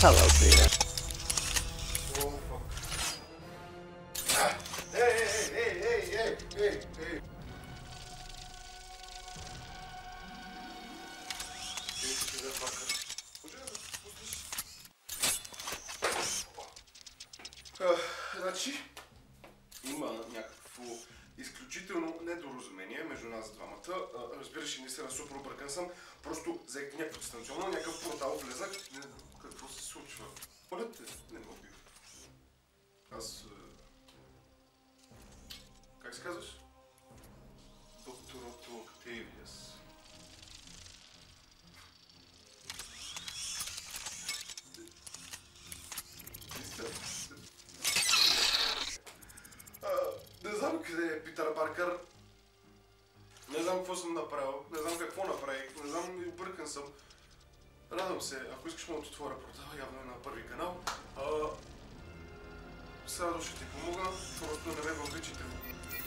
Пуснеш? А, Значи, има някакво изключително недоразумение между нас двамата. Разбираш, наистина супер объркан съм. Просто взех някакво дистанционно, някакъв знам къде е Питър Паркър. Не знам какво съм направил. Не знам какво направих. Не знам и объркан съм. Радвам се. Ако искаш мога да отворя портала, явно е на първи канал. А, с ще ти помогна. Просто не ме въвличайте в